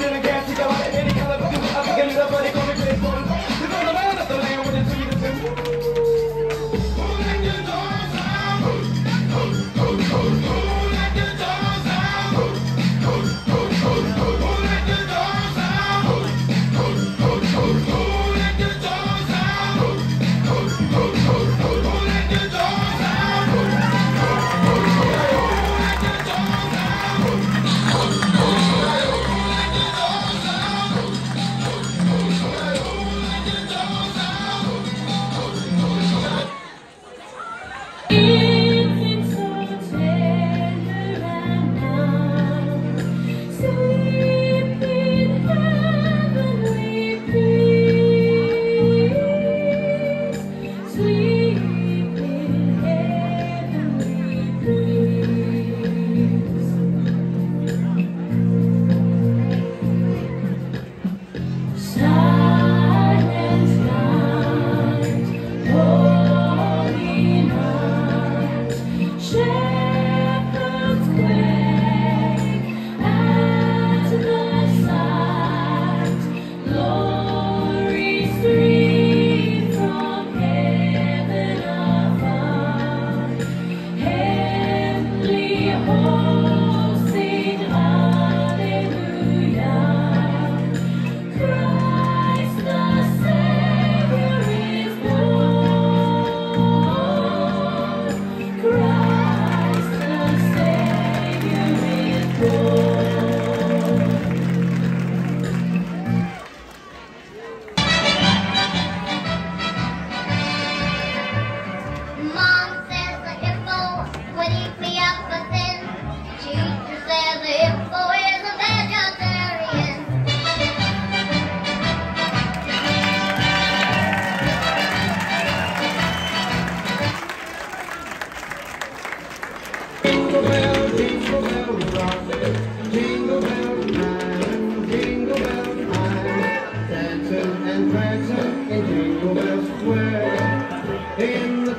gonna get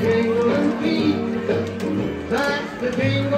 jingle and feet. That's the jingle.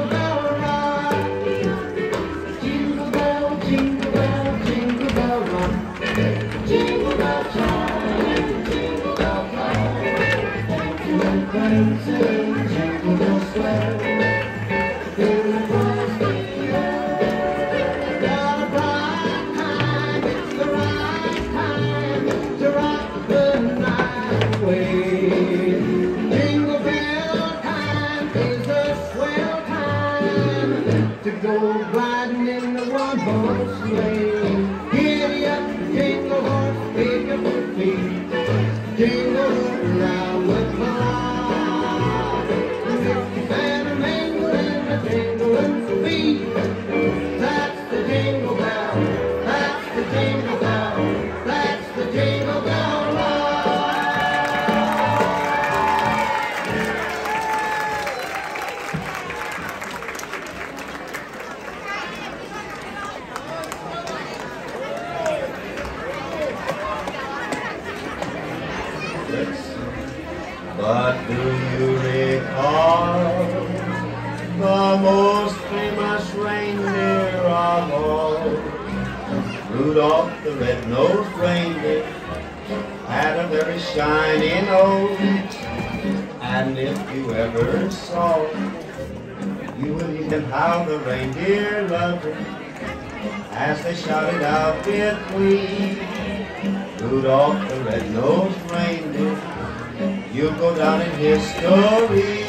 But do you recall the most famous reindeer of all? Rudolph the red-nosed reindeer had a very shiny nose. And if you ever saw you would hear how the reindeer loved him as they shouted out with glee. Rudolph the red-nosed reindeer, you'll go down in history.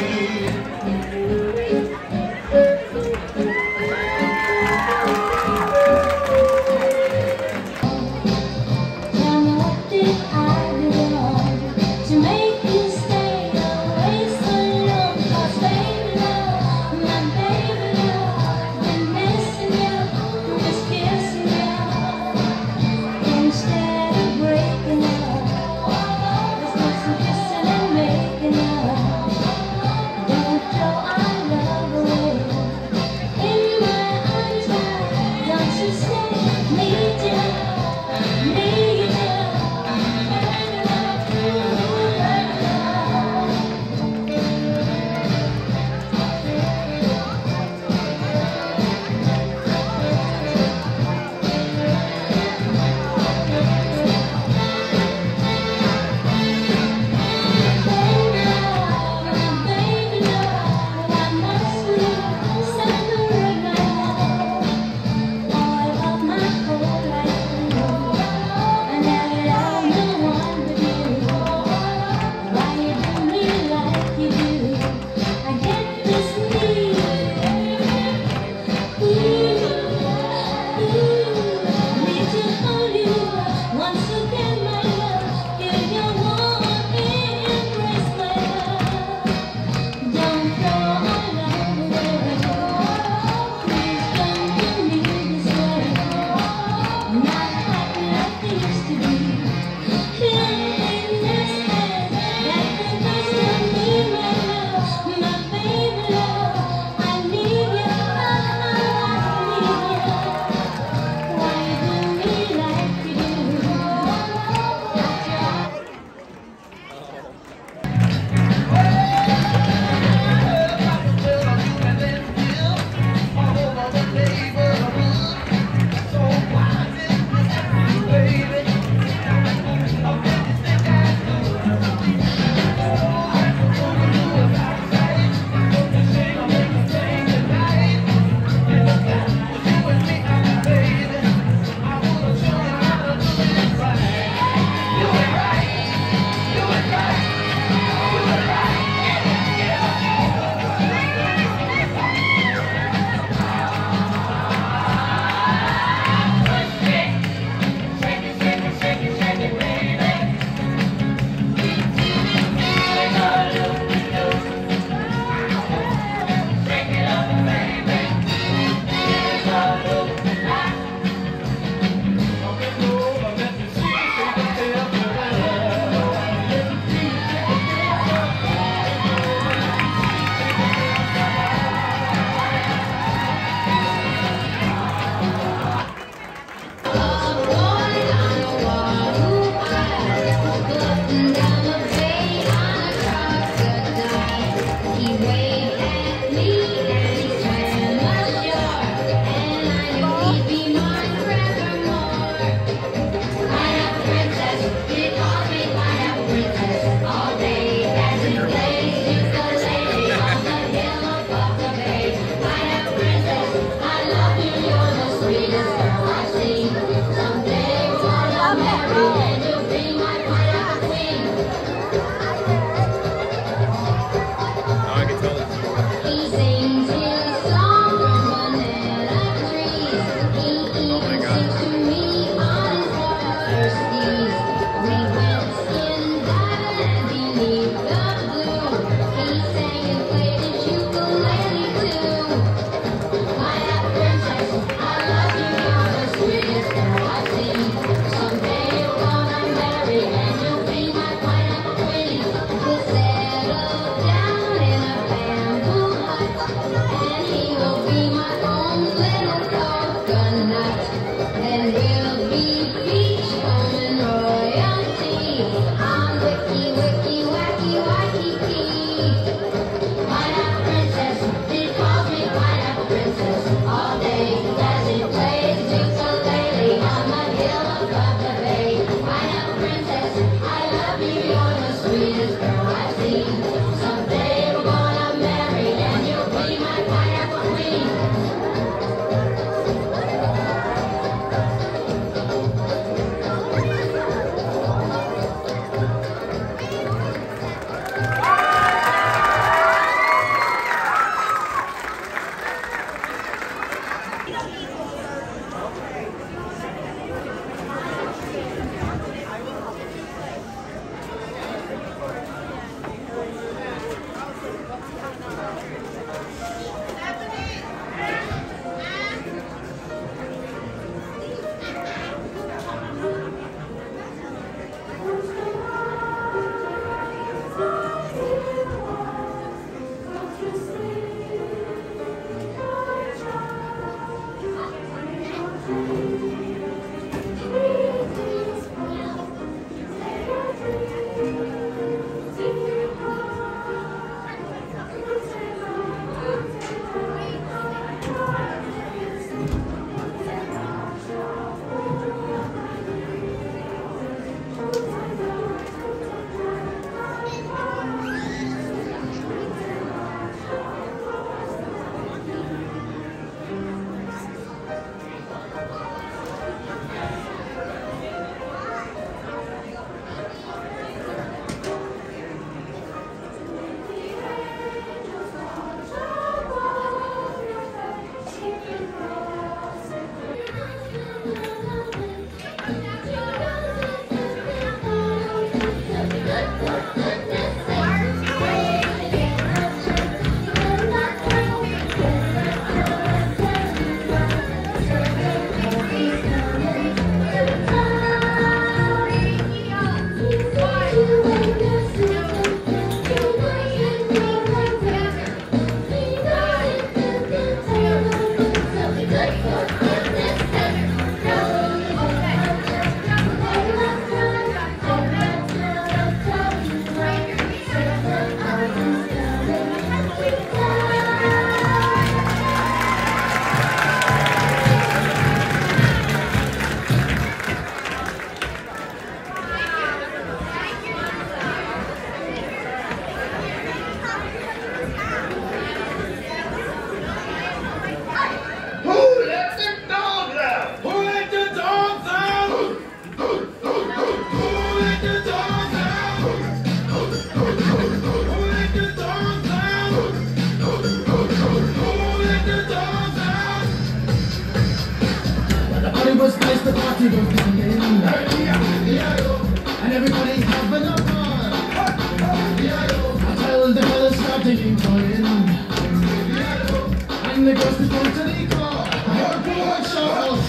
and the gözlü kurtarı yıkma Hörpü var şahıs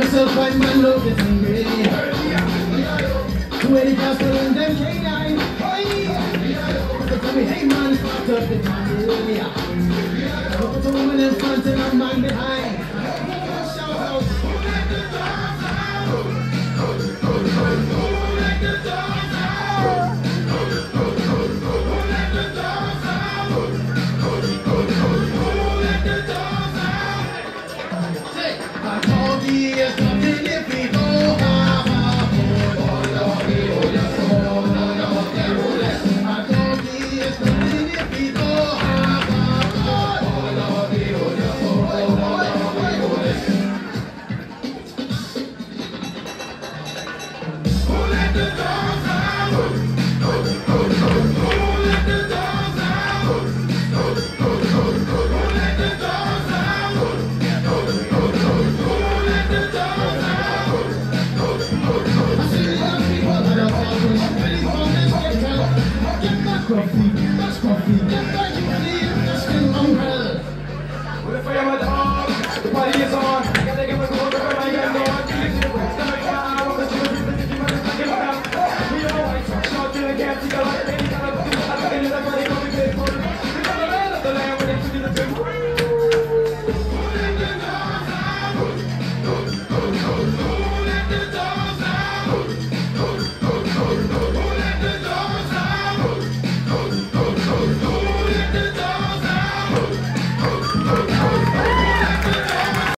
myself why my love is angry. Where the castle and them canine. They tell me, hey man, stop the party. Put a woman in front and a man behind.